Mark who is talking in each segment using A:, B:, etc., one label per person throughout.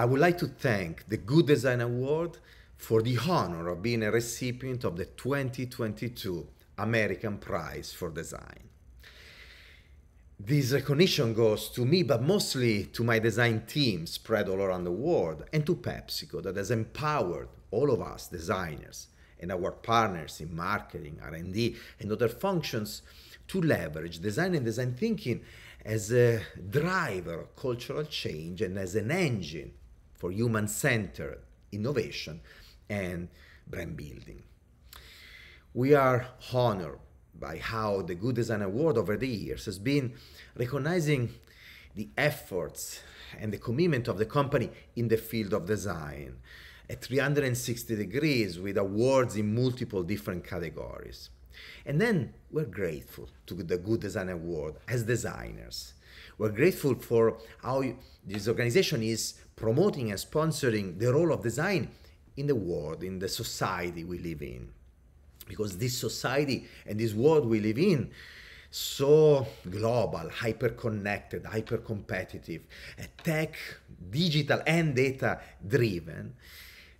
A: I would like to thank the Good Design Award for the honor of being a recipient of the 2022 American Prize for Design. This recognition goes to me, but mostly to my design team spread all around the world, and to PepsiCo that has empowered all of us designers and our partners in marketing, R&D, and other functions to leverage design and design thinking as a driver of cultural change and as an engine for human-centered innovation and brand building. We are honored by how the Good Design Award over the years has been recognizing the efforts and the commitment of the company in the field of design at 360 degrees with awards in multiple different categories. And then we're grateful to the Good Design Award as designers. We're grateful for how this organization is promoting and sponsoring the role of design in the world, in the society we live in because this society and this world we live in so global, hyper connected, hyper competitive, tech, digital, and data driven,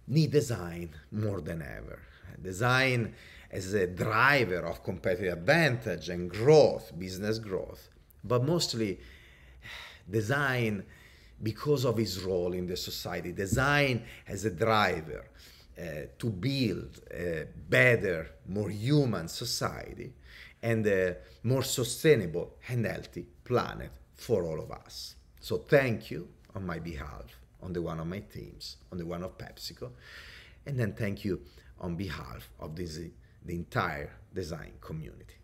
A: need design more than ever. Design as a driver of competitive advantage and growth, business growth, but mostly design because of its role in the society. Design as a driver uh, to build a better, more human society and a more sustainable and healthy planet for all of us. So thank you on my behalf, on the one of my teams, on the one of PepsiCo, and then thank you on behalf of this, the entire design community.